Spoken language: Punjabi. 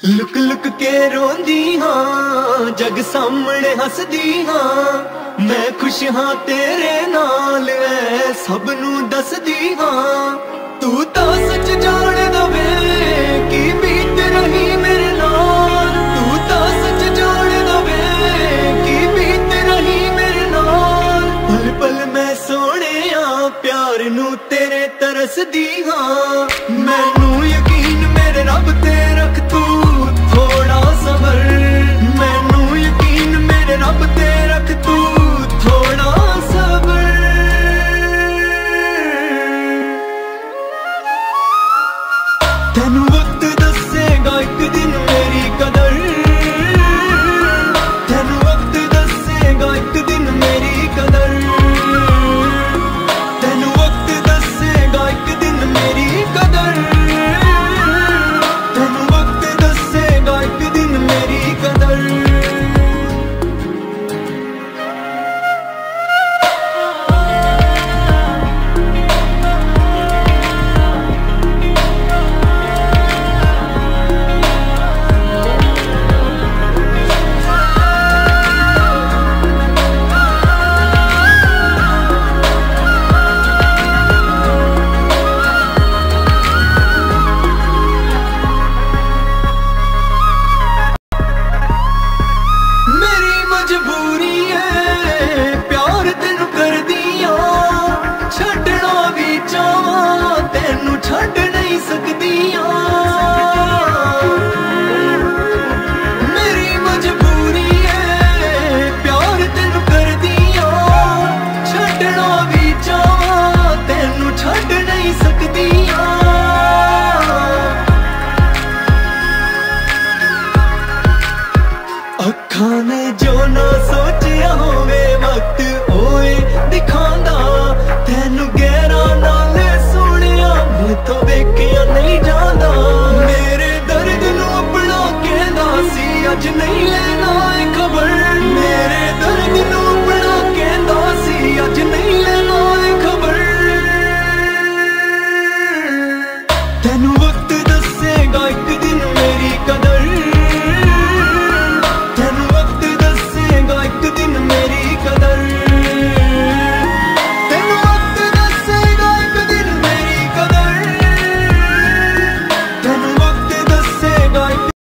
ਲੁਕ ਲੁਕ ਕੇ ਰੋਂਦੀ ਹਾਂ ਜਗ ਸਾਹਮਣੇ ਹੱਸਦੀ ਹਾਂ ਮੈਂ ਖੁਸ਼ ਹਾਂ ਤੇਰੇ ਨਾਲ ਐ ਸਭ ਨੂੰ ਦੱਸਦੀ ਹਾਂ ਤੂੰ ਤਾਂ ਸੱਚ ਜਾਣਦਾ ਵੇ ਕੀ ਬੀਤ ਰਹੀ ਮੇਰੇ ਨਾਲ। ਤੂੰ ਤਾਂ ਸੱਚ ਜਾਣਦਾ ਵੇ ਕੀ ਬੀਤ ਰਹੀ ਮੇਰੇ ਨਾਲ। ਪਲ ਪਲ ਮੈਂ ਸੋਹਣਿਆ, ਪਿਆਰ ਨੂੰ ਤੇਰੇ ਤਰਸਦੀ ਹਾਂ ਮੈਨੂੰ ਅੱਖਾਂ ਨੇ ਜੋ ਨਾ ਸੋਚਿਆ ਹੋਵੇ ਵਕਤ ਓਏ ਦਿਖਾਉਂਦਾ